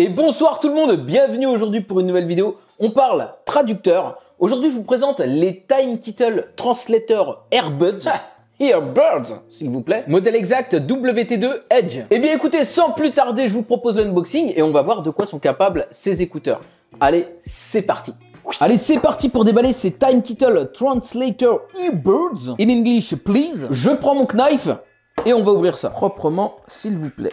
Et bonsoir tout le monde, bienvenue aujourd'hui pour une nouvelle vidéo. On parle traducteur. Aujourd'hui, je vous présente les Time Kittle Translator Airbuds. Ah, Earbirds, s'il vous plaît. Modèle exact WT2 Edge. Eh bien écoutez, sans plus tarder, je vous propose l'unboxing et on va voir de quoi sont capables ces écouteurs. Allez, c'est parti. Allez, c'est parti pour déballer ces Time Kittle Translator Earbirds. In English, please. Je prends mon knife et on va ouvrir ça proprement, s'il vous plaît.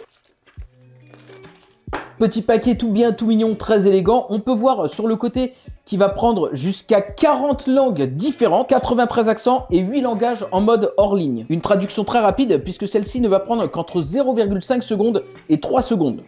Petit paquet tout bien, tout mignon, très élégant. On peut voir sur le côté qui va prendre jusqu'à 40 langues différentes, 93 accents et 8 langages en mode hors ligne. Une traduction très rapide puisque celle-ci ne va prendre qu'entre 0,5 secondes et 3 secondes.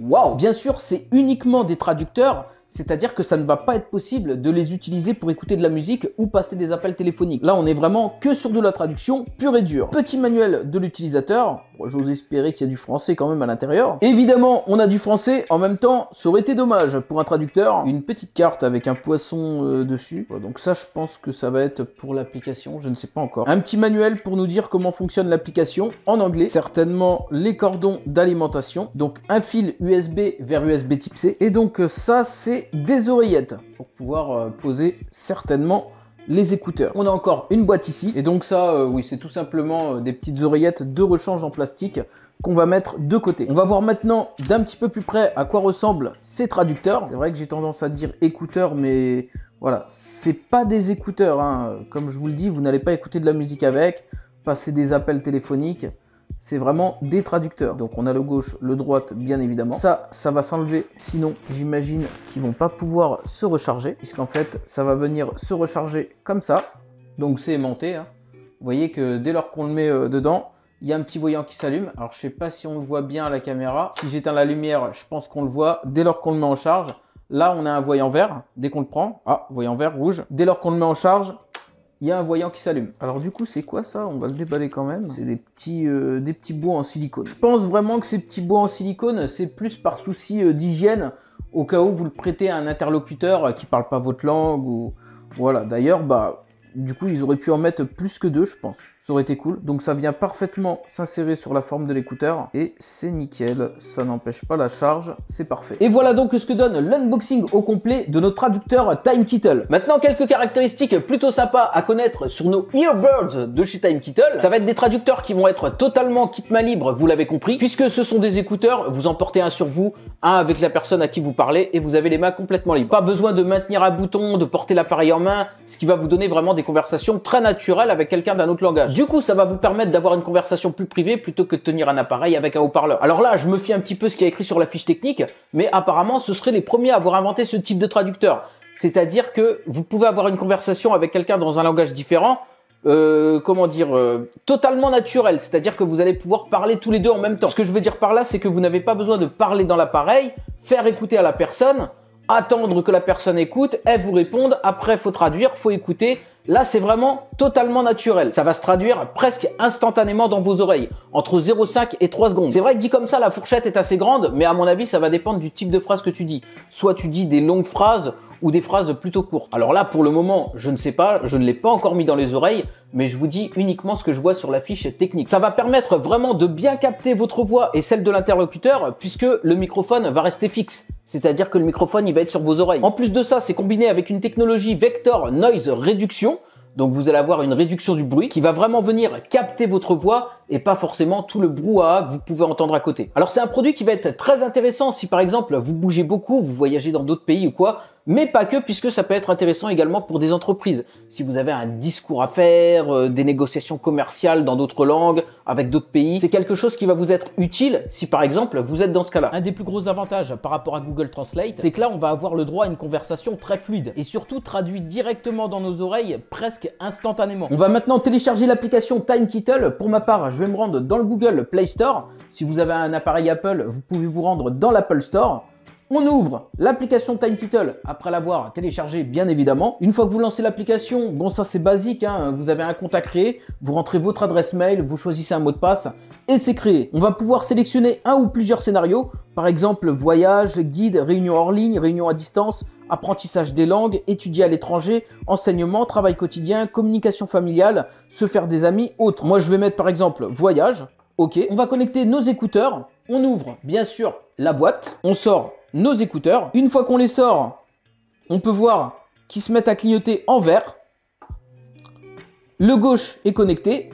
Waouh Bien sûr, c'est uniquement des traducteurs, c'est-à-dire que ça ne va pas être possible de les utiliser pour écouter de la musique ou passer des appels téléphoniques. Là, on est vraiment que sur de la traduction pure et dure. Petit manuel de l'utilisateur, j'ose espérer qu'il y a du français quand même à l'intérieur. Évidemment, on a du français, en même temps, ça aurait été dommage pour un traducteur. Une petite carte avec un poisson euh, dessus. Donc ça, je pense que ça va être pour l'application, je ne sais pas encore. Un petit manuel pour nous dire comment fonctionne l'application en anglais. Certainement les cordons d'alimentation. Donc un fil USB vers USB type C. Et donc ça, c'est des oreillettes pour pouvoir euh, poser certainement les écouteurs. On a encore une boîte ici et donc ça, euh, oui, c'est tout simplement euh, des petites oreillettes de rechange en plastique qu'on va mettre de côté. On va voir maintenant d'un petit peu plus près à quoi ressemblent ces traducteurs. C'est vrai que j'ai tendance à dire écouteurs, mais voilà, c'est pas des écouteurs. Hein. Comme je vous le dis, vous n'allez pas écouter de la musique avec, passer des appels téléphoniques c'est vraiment des traducteurs. Donc on a le gauche, le droite, bien évidemment. Ça, ça va s'enlever, sinon j'imagine qu'ils vont pas pouvoir se recharger, puisqu'en fait, ça va venir se recharger comme ça. Donc c'est aimanté. Hein. Vous voyez que dès lors qu'on le met euh, dedans, il y a un petit voyant qui s'allume. Alors je sais pas si on le voit bien à la caméra. Si j'éteins la lumière, je pense qu'on le voit. Dès lors qu'on le met en charge, là on a un voyant vert. Dès qu'on le prend, ah, voyant vert, rouge. Dès lors qu'on le met en charge, il y a un voyant qui s'allume. Alors du coup, c'est quoi ça? On va le déballer quand même. C'est des petits, euh, des petits bouts en silicone. Je pense vraiment que ces petits bouts en silicone, c'est plus par souci euh, d'hygiène, au cas où vous le prêtez à un interlocuteur euh, qui parle pas votre langue ou voilà. D'ailleurs, bah, du coup, ils auraient pu en mettre plus que deux, je pense ça aurait été cool. Donc ça vient parfaitement s'insérer sur la forme de l'écouteur et c'est nickel, ça n'empêche pas la charge, c'est parfait. Et voilà donc ce que donne l'unboxing au complet de notre traducteur Time Kittle. Maintenant quelques caractéristiques plutôt sympas à connaître sur nos earbirds de chez Time Kittle. Ça va être des traducteurs qui vont être totalement kit main libre, vous l'avez compris, puisque ce sont des écouteurs, vous en portez un sur vous, un avec la personne à qui vous parlez et vous avez les mains complètement libres. Pas besoin de maintenir un bouton, de porter l'appareil en main, ce qui va vous donner vraiment des conversations très naturelles avec quelqu'un d'un autre langage. Du coup, ça va vous permettre d'avoir une conversation plus privée plutôt que de tenir un appareil avec un haut-parleur. Alors là, je me fie un petit peu ce qui est écrit sur la fiche technique, mais apparemment, ce seraient les premiers à avoir inventé ce type de traducteur. C'est-à-dire que vous pouvez avoir une conversation avec quelqu'un dans un langage différent, euh, comment dire, euh, totalement naturel. C'est-à-dire que vous allez pouvoir parler tous les deux en même temps. Ce que je veux dire par là, c'est que vous n'avez pas besoin de parler dans l'appareil, faire écouter à la personne, attendre que la personne écoute, elle vous réponde, après faut traduire, faut écouter, Là, c'est vraiment totalement naturel. Ça va se traduire presque instantanément dans vos oreilles, entre 0,5 et 3 secondes. C'est vrai que dit comme ça, la fourchette est assez grande, mais à mon avis, ça va dépendre du type de phrase que tu dis. Soit tu dis des longues phrases ou des phrases plutôt courtes. Alors là, pour le moment, je ne sais pas, je ne l'ai pas encore mis dans les oreilles, mais je vous dis uniquement ce que je vois sur la fiche technique. Ça va permettre vraiment de bien capter votre voix et celle de l'interlocuteur, puisque le microphone va rester fixe. C'est-à-dire que le microphone, il va être sur vos oreilles. En plus de ça, c'est combiné avec une technologie Vector Noise Reduction. Donc vous allez avoir une réduction du bruit qui va vraiment venir capter votre voix et pas forcément tout le brouhaha que vous pouvez entendre à côté. Alors c'est un produit qui va être très intéressant si par exemple vous bougez beaucoup, vous voyagez dans d'autres pays ou quoi, mais pas que puisque ça peut être intéressant également pour des entreprises. Si vous avez un discours à faire, euh, des négociations commerciales dans d'autres langues, avec d'autres pays, c'est quelque chose qui va vous être utile si par exemple vous êtes dans ce cas-là. Un des plus gros avantages par rapport à Google Translate, c'est que là on va avoir le droit à une conversation très fluide et surtout traduit directement dans nos oreilles presque instantanément. On va maintenant télécharger l'application Time Kittle. Pour ma part, je me rendre dans le Google Play Store. Si vous avez un appareil Apple, vous pouvez vous rendre dans l'Apple Store. On ouvre l'application Time après l'avoir téléchargée bien évidemment. Une fois que vous lancez l'application, bon ça c'est basique, hein, vous avez un compte à créer, vous rentrez votre adresse mail, vous choisissez un mot de passe et c'est créé. On va pouvoir sélectionner un ou plusieurs scénarios, par exemple voyage, guide, réunion hors ligne, réunion à distance, apprentissage des langues, étudier à l'étranger, enseignement, travail quotidien, communication familiale, se faire des amis, autres. Moi je vais mettre par exemple voyage, ok. On va connecter nos écouteurs, on ouvre bien sûr la boîte, on sort nos écouteurs. Une fois qu'on les sort, on peut voir qu'ils se mettent à clignoter en vert. Le gauche est connecté,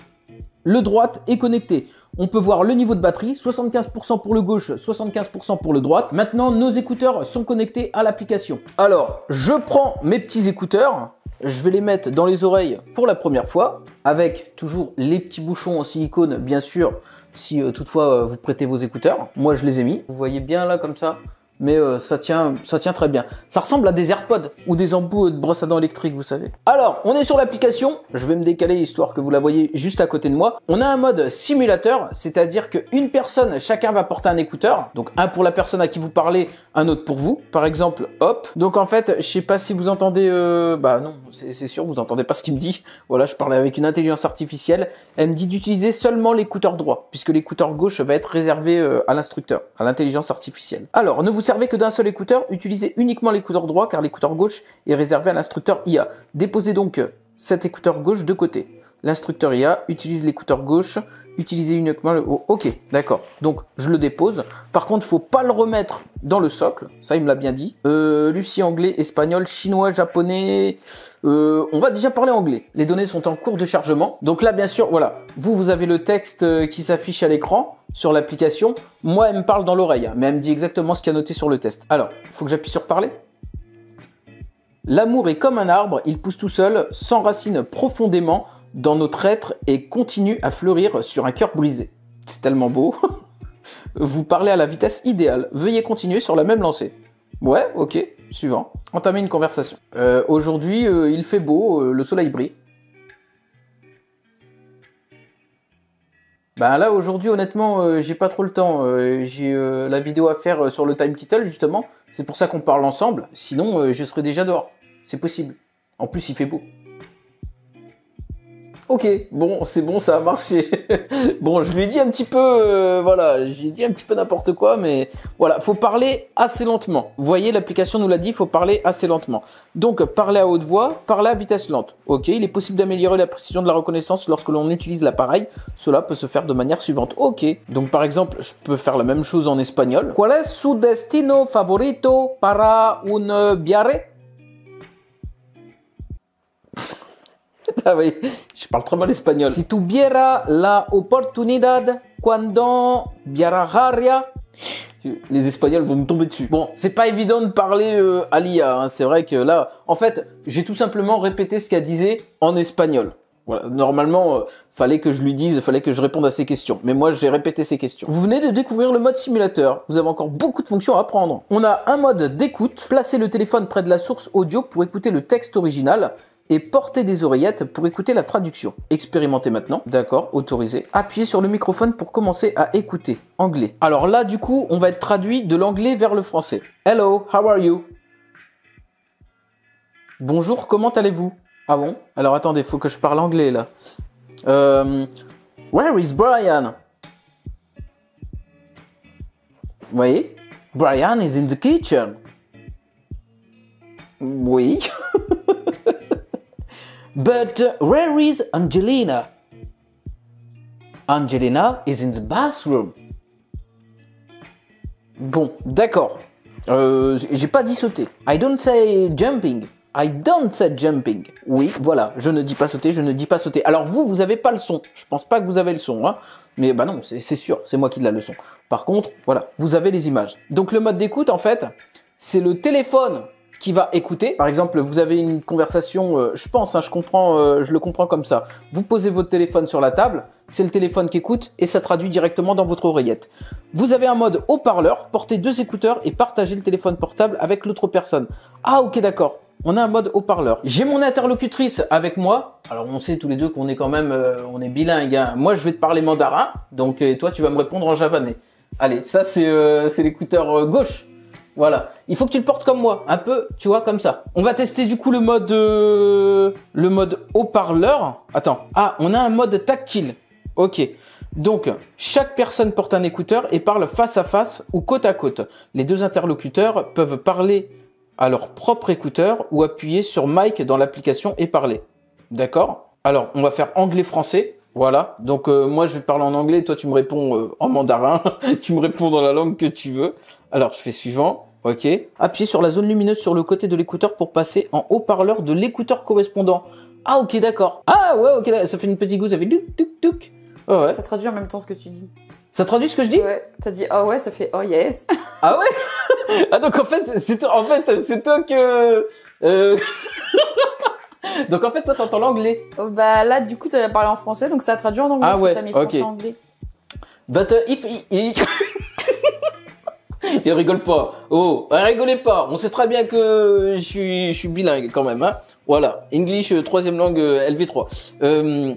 le droite est connecté. On peut voir le niveau de batterie, 75% pour le gauche, 75% pour le droite. Maintenant, nos écouteurs sont connectés à l'application. Alors, je prends mes petits écouteurs, je vais les mettre dans les oreilles pour la première fois, avec toujours les petits bouchons en silicone, bien sûr, si euh, toutefois euh, vous prêtez vos écouteurs. Moi, je les ai mis. Vous voyez bien là comme ça mais euh, ça tient ça tient très bien. Ça ressemble à des AirPods ou des embouts de brosse à dents électriques, vous savez. Alors, on est sur l'application. Je vais me décaler histoire que vous la voyez juste à côté de moi. On a un mode simulateur, c'est-à-dire qu'une personne, chacun va porter un écouteur. Donc un pour la personne à qui vous parlez, un autre pour vous. Par exemple, hop. Donc en fait, je sais pas si vous entendez euh, bah non, c'est sûr, vous entendez pas ce qu'il me dit. Voilà, je parlais avec une intelligence artificielle. Elle me dit d'utiliser seulement l'écouteur droit puisque l'écouteur gauche va être réservé euh, à l'instructeur, à l'intelligence artificielle. Alors, ne vous servez que d'un seul écouteur, utilisez uniquement l'écouteur droit car l'écouteur gauche est réservé à l'instructeur IA. Déposez donc cet écouteur gauche de côté. L'instructeur IA utilise l'écouteur gauche, utilisez uniquement le haut. Ok, d'accord. Donc je le dépose. Par contre, faut pas le remettre dans le socle. Ça, il me l'a bien dit. Euh, Lucie, anglais, espagnol, chinois, japonais. Euh, on va déjà parler anglais. Les données sont en cours de chargement. Donc là, bien sûr, voilà. Vous, vous avez le texte euh, qui s'affiche à l'écran sur l'application. Moi, elle me parle dans l'oreille, hein, mais elle me dit exactement ce qu'il y a noté sur le test. Alors, faut que j'appuie sur parler. L'amour est comme un arbre, il pousse tout seul, s'enracine profondément dans notre être et continue à fleurir sur un cœur brisé. C'est tellement beau. Vous parlez à la vitesse idéale. Veuillez continuer sur la même lancée. Ouais, ok, suivant. Entamer une conversation. Euh, Aujourd'hui, euh, il fait beau, euh, le soleil brille. Bah là aujourd'hui honnêtement j'ai pas trop le temps, j'ai la vidéo à faire sur le time title justement, c'est pour ça qu'on parle ensemble, sinon je serais déjà dehors, c'est possible. En plus il fait beau. Ok, bon, c'est bon, ça a marché. bon, je lui ai dit un petit peu, euh, voilà, j'ai dit un petit peu n'importe quoi, mais voilà, faut parler assez lentement. Vous voyez, l'application nous l'a dit, faut parler assez lentement. Donc, parler à haute voix, parler à vitesse lente. Ok, il est possible d'améliorer la précision de la reconnaissance lorsque l'on utilise l'appareil. Cela peut se faire de manière suivante. Ok, donc par exemple, je peux faire la même chose en espagnol. ¿Cuál es su destino favorito para un viaje? Ah oui, je parle très mal espagnol. Si tuviera la oportunidad cuando viajaría les Espagnols vont me tomber dessus. Bon, c'est pas évident de parler euh, à l'IA. Hein. C'est vrai que là, en fait, j'ai tout simplement répété ce qu'elle disait en espagnol. Voilà. Normalement, euh, fallait que je lui dise, fallait que je réponde à ses questions. Mais moi, j'ai répété ses questions. Vous venez de découvrir le mode simulateur. Vous avez encore beaucoup de fonctions à apprendre. On a un mode d'écoute. Placez le téléphone près de la source audio pour écouter le texte original et portez des oreillettes pour écouter la traduction. Expérimentez maintenant. D'accord, autorisé. Appuyez sur le microphone pour commencer à écouter. Anglais. Alors là, du coup, on va être traduit de l'anglais vers le français. Hello, how are you? Bonjour, comment allez-vous? Ah bon? Alors attendez, faut que je parle anglais là. Euh, where is Brian? Vous voyez? Brian is in the kitchen. Oui. But where is Angelina? Angelina is in the bathroom. Bon, d'accord. Euh, j'ai pas dit sauter. I don't say jumping. I don't say jumping. Oui, voilà, je ne dis pas sauter, je ne dis pas sauter. Alors vous, vous avez pas le son. Je pense pas que vous avez le son, hein. Mais bah non, c'est sûr, c'est moi qui l'ai le son. Par contre, voilà, vous avez les images. Donc le mode d'écoute, en fait, c'est le téléphone qui va écouter. Par exemple, vous avez une conversation, euh, je pense, hein, je comprends, euh, je le comprends comme ça. Vous posez votre téléphone sur la table, c'est le téléphone qui écoute et ça traduit directement dans votre oreillette. Vous avez un mode haut-parleur, portez deux écouteurs et partagez le téléphone portable avec l'autre personne. Ah ok d'accord. On a un mode haut-parleur. J'ai mon interlocutrice avec moi. Alors on sait tous les deux qu'on est quand même, euh, on est bilingue. Hein. Moi je vais te parler mandarin, donc toi tu vas me répondre en javanais. Allez, ça c'est c'est l'écouteur gauche. Voilà. Il faut que tu le portes comme moi, un peu, tu vois, comme ça. On va tester du coup le mode euh, le mode haut-parleur. Attends. Ah, on a un mode tactile. Ok. Donc, chaque personne porte un écouteur et parle face à face ou côte à côte. Les deux interlocuteurs peuvent parler à leur propre écouteur ou appuyer sur mic dans l'application et parler. D'accord? Alors, on va faire anglais-français. Voilà. Donc euh, moi je vais parler en anglais, toi tu me réponds euh, en mandarin, tu me réponds dans la langue que tu veux. Alors je fais suivant. Ok. Appuyez sur la zone lumineuse sur le côté de l'écouteur pour passer en haut-parleur de l'écouteur correspondant. Ah ok d'accord. Ah ouais ok ça fait une petite goutte, ça fait duc duc duc. Ouais. Ça traduit en même temps ce que tu dis. Ça traduit ce que je dis? Ouais. T'as dit oh ouais, ça fait oh yes. Ah ouais? Ah donc en fait c'est toi, en fait c'est toi que euh... donc en fait toi t'entends l'anglais. Oh, bah là, du coup, t'as parlé en français, donc ça traduit en anglais. Ah ouais, t'as mis ok. français anglais. But uh, if il, il... rigole pas. Oh, rigolez pas. On sait très bien que je suis, je suis bilingue quand même. Hein. Voilà, English euh, troisième langue euh, LV3. Euh,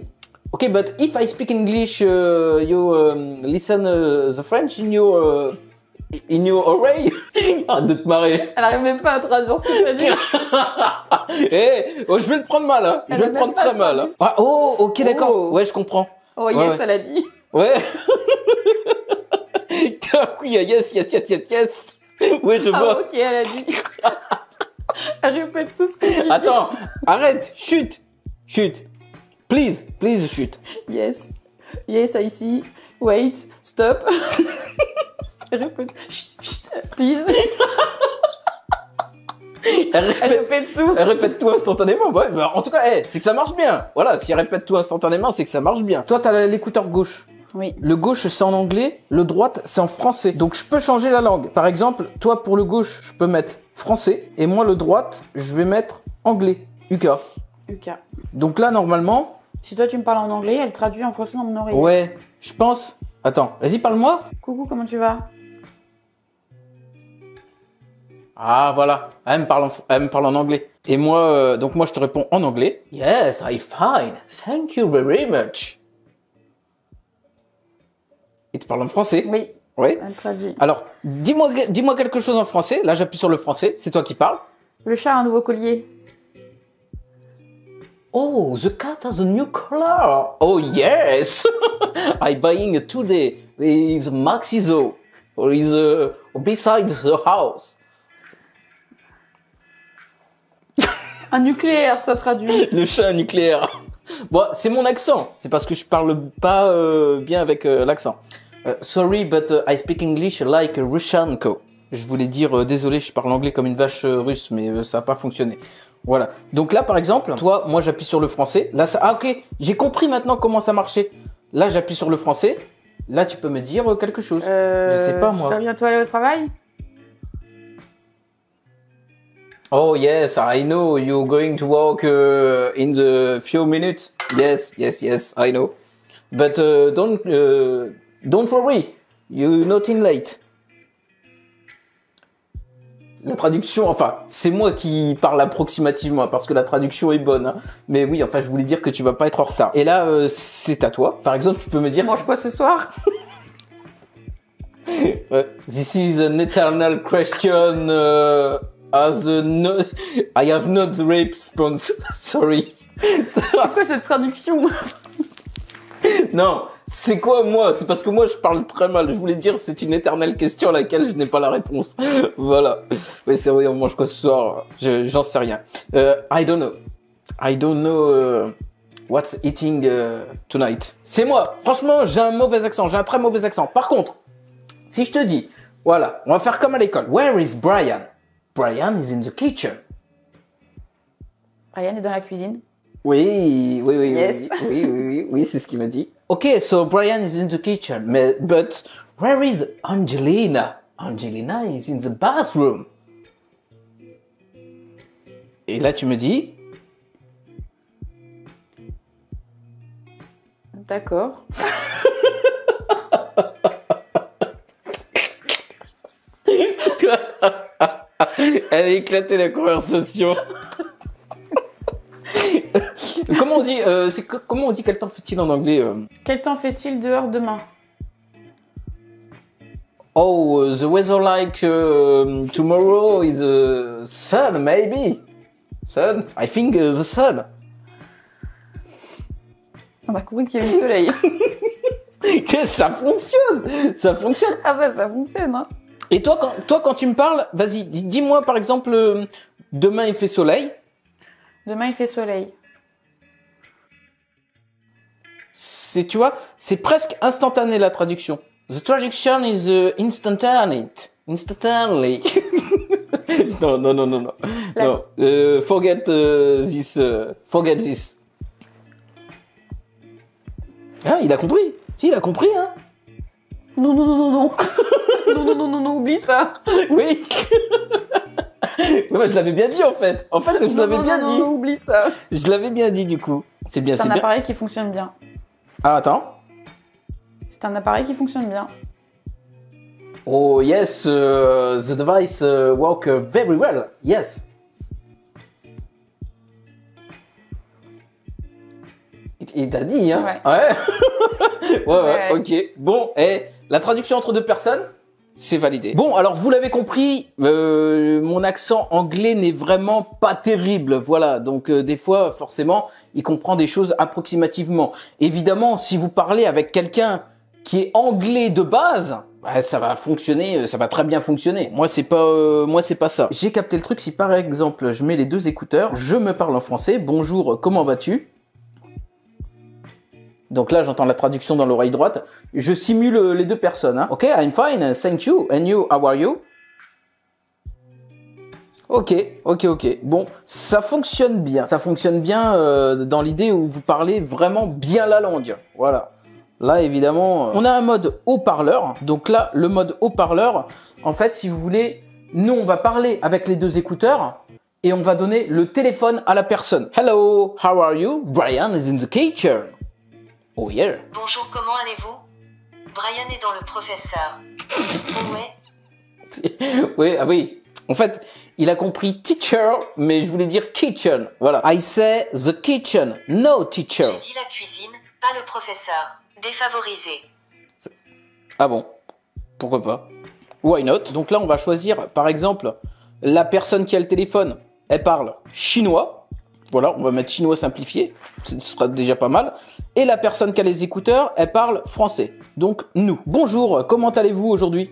ok, but if I speak English, uh, you um, listen uh, the French in your uh, in your array. Arrête de te marrer. Elle arrive même pas à traduire ce que t'as dit. Eh, oh, je vais le prendre mal. Hein. Je vais le prendre très mal. hein. Ah, oh, ok, d'accord. Oh. Ouais, je comprends. Oh Ouais, yes, ouais. elle a dit. Ouais. Ah oui, yes, yes, yes, yes, yes. Ouais, je Ah vois. ok, elle a dit. elle répète tout ce que tu dis. Attends, arrête, chute, chute. Please, please, chute. Yes. Yes, I see. Wait. Stop. elle répète. Chut, chut, please. Elle Elle répète, répète tout. elle répète tout instantanément. Ouais, bah, en tout cas, eh, c'est que ça marche bien. Voilà, si elle répète tout instantanément, c'est que ça marche bien. Toi, t'as l'écouteur gauche. Oui. Le gauche, c'est en anglais. Le droite, c'est en français. Donc, je peux changer la langue. Par exemple, toi, pour le gauche, je peux mettre français. Et moi, le droite, je vais mettre anglais. UK. Ok. Donc là, normalement, Si toi tu me parles en anglais, elle traduit en français dans mon oreille. ouais, je pense. Attends, vas-y, parle-moi. Coucou, comment tu vas? Ah voilà, elle me parle en, elle me parle en anglais. Et moi, euh, donc moi je te réponds en anglais. Yes, I fine. Thank you very much. Et tu parles en français. Oui, Oui. elle traduit. Alors, dis-moi, dis-moi quelque chose en français. Là, j'appuie sur le français. C'est toi qui parles. Le chat a un nouveau collier. Oh, the cat has a new color. Oh yes, I buying it today. Is Maxizo or is uh, beside the house. Un nucléaire, ça traduit. Le chat nucléaire. Bon, c'est mon accent. C'est parce que je parle pas euh, bien avec euh, l'accent. Euh, sorry, but uh, I speak English like a Russianko. Je voulais dire euh, désolé, je parle anglais comme une vache euh, russe, mais euh, ça a pas fonctionné. Voilà. Donc là, par exemple, toi, moi, j'appuie sur le français. Là, ça, ah ok, j'ai compris maintenant comment ça marchait. Là, j'appuie sur le français. Là, tu peux me dire euh, quelque chose. Euh, Je sais pas, moi. Tu vas bientôt aller au travail? Oh yes, I know you're going to work uh, in the few minutes. Yes, yes, yes, I know. But uh, don't uh, don't worry, you're not in late. La traduction, enfin, c'est moi qui parle approximativement parce que la traduction est bonne. hein. Mais oui, enfin, je voulais dire que tu vas pas être en retard. Et là, euh, c'est à toi. Par exemple, tu peux me dire. manges quoi ce soir? This is an eternal question. As a no... I have not the response. Sorry. C'est quoi cette traduction Non, c'est quoi moi? C'est parce que moi je parle très mal. Je voulais dire c'est une éternelle question à laquelle je n'ai pas la réponse. voilà. Mais c'est vrai, on mange quoi ce soir Je- J'en sais rien. Euh, I don't know. I don't know uh, what's eating uh, tonight. C'est moi. Franchement, j'ai un mauvais accent. J'ai un très mauvais accent. Par contre, si je te dis, voilà, on va faire comme à l'école. Where is Brian? Brian is in the kitchen. Brian est dans la cuisine. Oui, oui, oui, Yes. oui, oui, oui, oui, oui, c'est ce qu'il m'a dit. Okay, so Brian is in the kitchen, mais, but where is Angelina? Angelina is in the bathroom. Et là, tu me dis, D'accord. elle a éclaté la conversation. comment on dit, euh, c'est que- comment on dit quel temps fait-il en anglais? euh? Quel temps fait-il dehors demain? Oh, uh, the weather like uh, tomorrow is uh, sun, maybe. Sun, I think uh, the sun. On a compris qu'il y avait du soleil. Que ça fonctionne, ça fonctionne. ah bah ça fonctionne, hein. Et toi, quand, toi, quand tu me parles, vas-y, dis- dis-moi par exemple, euh, demain il fait soleil. Demain il fait soleil. C'est, tu vois, c'est presque instantané la traduction. The traduction is uh, instantaneous. Instantaneously. non, non, non, non, non. La- non. Euh, forget uh, this. forget this. Ah, il a compris. Si, il a compris, hein. Non, non, non, non, non. non, non, non, non, non, oublie ça. Oui. Mais je l'avais bien dit en fait. En fait, je l'avais non, bien non, dit. non, oublie ça. Je l'avais bien dit du coup. C'est bien, C'est c'est un bien. appareil qui fonctionne bien. Ah, attends. C'est un appareil qui fonctionne bien. Oh yes, uh, the device uh, work uh, very well. Yes. Il- t'a dit, hein Ouais. Ouais. ouais, ouais, Ouais. ok. Bon, et la traduction entre deux personnes, c'est validé. Bon, alors vous l'avez compris, euh, mon accent anglais n'est vraiment pas terrible. Voilà, donc euh, des fois, forcément, il comprend des choses approximativement. Évidemment, si vous parlez avec quelqu'un qui est anglais de base, bah, ça va fonctionner, euh, ça va très bien fonctionner. Moi, c'est pas, euh, moi, c'est pas ça. J'ai capté le truc. Si par exemple, je mets les deux écouteurs, je me parle en français. Bonjour, comment vas-tu? Donc là, j'entends la traduction dans l'oreille droite. Je simule euh, les deux personnes. Hein. Ok, I'm fine, thank you. And you, how are you? Ok, ok, ok. Bon, ça fonctionne bien. Ça fonctionne bien euh, dans l'idée où vous parlez vraiment bien la langue. Voilà. Là, évidemment, euh, on a un mode haut-parleur. Donc là, le mode haut-parleur, en fait, si vous voulez, nous, on va parler avec les deux écouteurs et on va donner le téléphone à la personne. Hello, how are you? Brian is in the kitchen. Oh yeah. Bonjour, comment allez-vous? Brian est dans le professeur. Ouais oui, ah oui. En fait, il a compris teacher, mais je voulais dire kitchen. Voilà. I say the kitchen, no teacher. J'ai dit la cuisine, pas le professeur. Défavorisé. Ah bon? Pourquoi pas? Why not? Donc là, on va choisir, par exemple, la personne qui a le téléphone, elle parle chinois voilà, on va mettre chinois simplifié, ce sera déjà pas mal. Et la personne qui a les écouteurs, elle parle français. Donc nous. Bonjour, comment allez-vous aujourd'hui?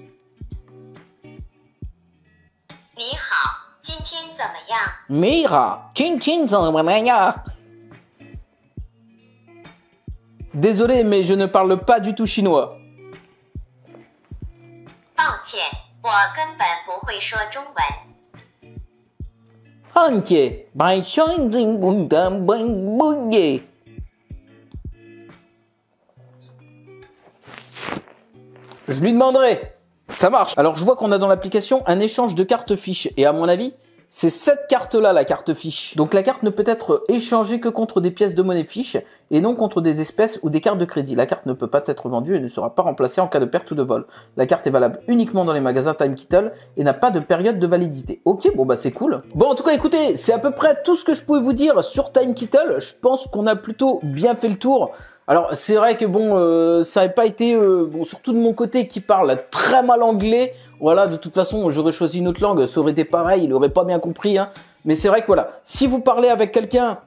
Mira, Désolé, mais je ne parle pas du tout chinois. Je lui demanderai. Ça marche. Alors je vois qu'on a dans l'application un échange de cartes fiches. Et à mon avis, c'est cette carte-là, la carte fiche. Donc la carte ne peut être échangée que contre des pièces de monnaie fiche et non contre des espèces ou des cartes de crédit. La carte ne peut pas être vendue et ne sera pas remplacée en cas de perte ou de vol. La carte est valable uniquement dans les magasins Time Kittle et n'a pas de période de validité. Ok, bon bah c'est cool. Bon en tout cas écoutez, c'est à peu près tout ce que je pouvais vous dire sur Time Kittle. Je pense qu'on a plutôt bien fait le tour. Alors c'est vrai que bon, euh, ça n'avait pas été, euh, bon surtout de mon côté qui parle très mal anglais. Voilà, de toute façon j'aurais choisi une autre langue, ça aurait été pareil, il aurait pas bien compris. Hein. Mais c'est vrai que voilà, si vous parlez avec quelqu'un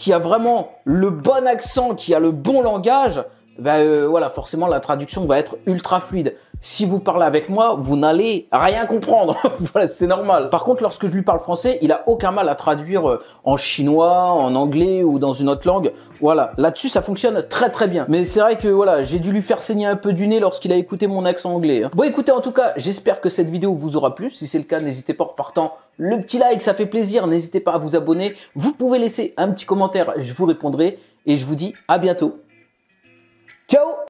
qui a vraiment le bon accent, qui a le bon langage, ben euh, voilà, forcément la traduction va être ultra fluide. Si vous parlez avec moi, vous n'allez rien comprendre. voilà, c'est normal. Par contre, lorsque je lui parle français, il a aucun mal à traduire euh, en chinois, en anglais ou dans une autre langue. Voilà, là-dessus ça fonctionne très très bien. Mais c'est vrai que voilà, j'ai dû lui faire saigner un peu du nez lorsqu'il a écouté mon accent anglais. hein. Bon, écoutez, en tout cas, j'espère que cette vidéo vous aura plu. Si c'est le cas, n'hésitez pas en repartant le petit like, ça fait plaisir. N'hésitez pas à vous abonner. Vous pouvez laisser un petit commentaire, je vous répondrai. Et je vous dis à bientôt Ciao